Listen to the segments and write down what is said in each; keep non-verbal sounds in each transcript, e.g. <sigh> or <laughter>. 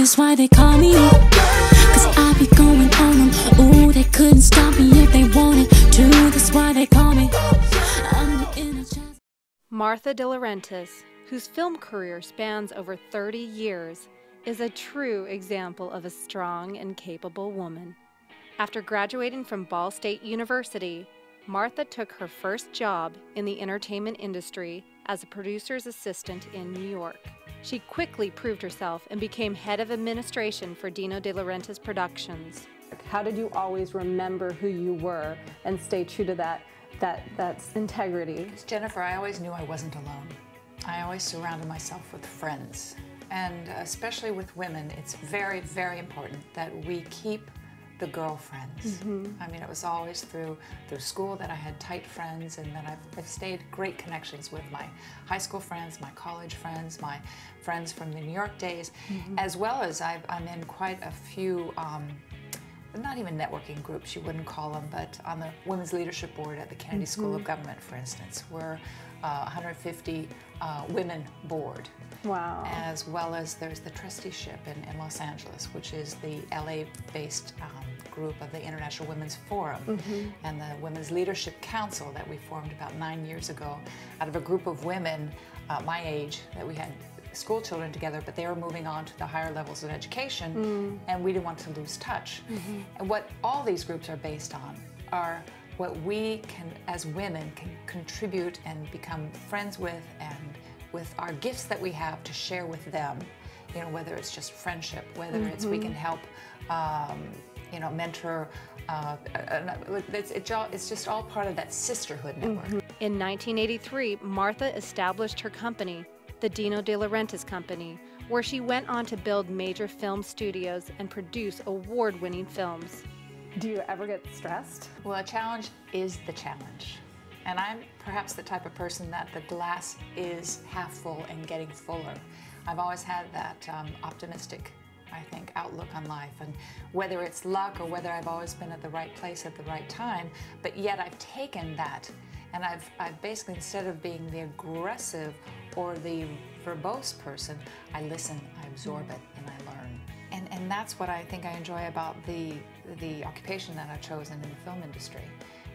that's why they call me. Cause I be going on them. Ooh, they couldn't stop me if they wanted to. That's why they call me. Martha De Laurentiis, whose film career spans over 30 years, is a true example of a strong and capable woman. After graduating from Ball State University, Martha took her first job in the entertainment industry as a producer's assistant in New York. She quickly proved herself and became head of administration for Dino De Laurentiis Productions. How did you always remember who you were and stay true to that, that, that integrity? Jennifer, I always knew I wasn't alone. I always surrounded myself with friends. And uh, especially with women, it's very, very important that we keep the girlfriends. I mean, it was always through through school that I had tight friends, and then I've, I've stayed great connections with my high school friends, my college friends, my friends from the New York days, as well as I've, I'm in quite a few. Um, not even networking groups, you wouldn't call them, but on the Women's Leadership Board at the Kennedy School of Government, for instance, we're uh, 150 uh, women board. Wow. as well as there's the trusteeship in, in Los Angeles, which is the LA-based um, group of the International Women's Forum, and the Women's Leadership Council that we formed about nine years ago, out of a group of women uh, my age that we had school children together, but they were moving on to the higher levels of education, and we didn't want to lose touch. And what all these groups are based on are what we can, as women, can contribute and become friends with and with our gifts that we have to share with them. You know, whether it's just friendship, whether it's we can help, um, you know, mentor. Uh, it's, it's, it's just all part of that sisterhood network. In 1983, Martha established her company, the Dino De Laurentiis Company, where she went on to build major film studios and produce award winning films. Do you ever get stressed? Well, a challenge is the challenge. And I'm perhaps the type of person that the glass is half full and getting fuller. I've always had that um, optimistic, I think, outlook on life. And whether it's luck or whether I've always been at the right place at the right time, but yet I've taken that and I've, I've basically, instead of being the aggressive or the verbose person, I listen, I absorb it, and I learn. And, and that's what I think I enjoy about the, the occupation that I've chosen in the film industry,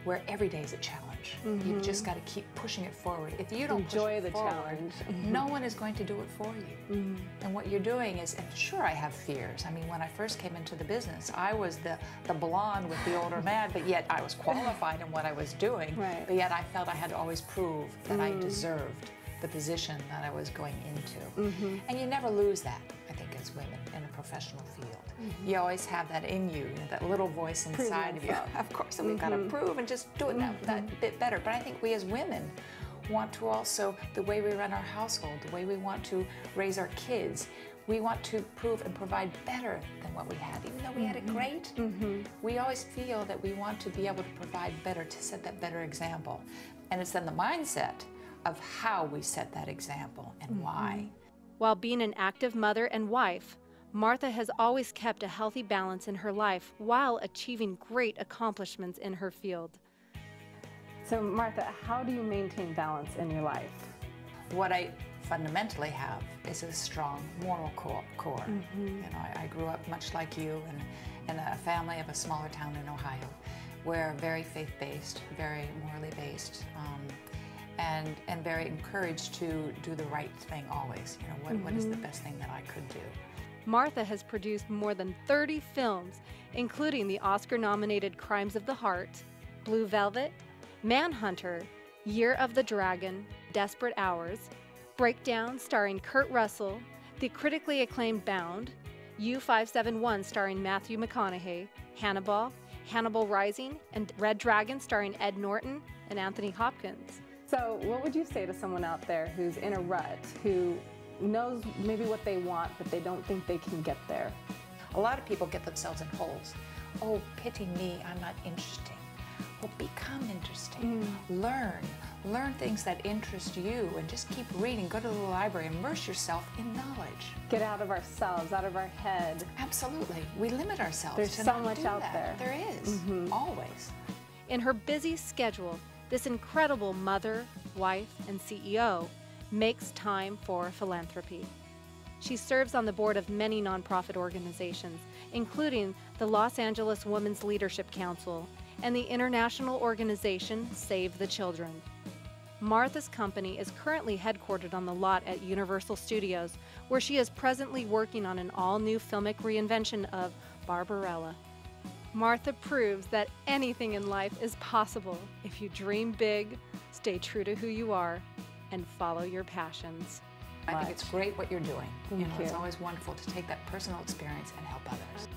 where every day is a challenge. You've mm-hmm. just got to keep pushing it forward. If you don't Enjoy it the forward, challenge. Mm-hmm. no one is going to do it for you. Mm-hmm. And what you're doing is, and sure, I have fears. I mean, when I first came into the business, I was the, the blonde with the older <laughs> man, but yet I was qualified in what I was doing. Right. But yet I felt I had to always prove that I mm. deserved the position that I was going into. And you never lose that, as women in a professional field. Mm-hmm. You always have that in you, you know, that little voice inside of you. Of course, and we've got to mm-hmm. prove and just do it that, that mm-hmm. bit better. But I think we as women want to also, the way we run our household, the way we want to raise our kids, we want to prove and provide better than what we had. Even though we had it great, we always feel that we want to be able to provide better, to set that better example. And it's then the mindset of how we set that example and why. While being an active mother and wife, Martha has always kept a healthy balance in her life while achieving great accomplishments in her field. So, Martha, how do you maintain balance in your life? What I fundamentally have is a strong moral core. core. You know, I, I grew up much like you in, in a family of a smaller town in Ohio. We're very faith-based, very morally based, um, and and very encouraged to do the right thing always. You know, what, what is the mm-hmm. best thing that I could do? Martha has produced more than 30 films, including the Oscar nominated Crimes of the Heart, Blue Velvet, Manhunter, Year of the Dragon, Desperate Hours, Breakdown starring Kurt Russell, the critically acclaimed Bound, U571 starring Matthew McConaughey, Hannibal, Hannibal Rising, and Red Dragon starring Ed Norton and Anthony Hopkins. So, what would you say to someone out there who's in a rut, who knows maybe what they want, but they don't think they can get there? A lot of people get themselves in holes. Oh, pity me, I'm not interesting. Well, become interesting. Mm. Learn. Learn things that interest you and just keep reading. Go to the library, immerse yourself in knowledge. Get out of ourselves, out of our head. Absolutely. We limit ourselves There's to so much out that. there. There is, mm-hmm. Always. In her busy schedule, this incredible mother, wife, and CEO makes time for philanthropy. She serves on the board of many nonprofit organizations, including the Los Angeles Women's Leadership Council and the international organization Save the Children. Martha's company is currently headquartered on the lot at Universal Studios, where she is presently working on an all new filmic reinvention of Barbarella. Martha proves that anything in life is possible if you dream big, stay true to who you are, and follow your passions. I think it's great what you're doing. Thank you know, it's always wonderful to take that personal experience and help others.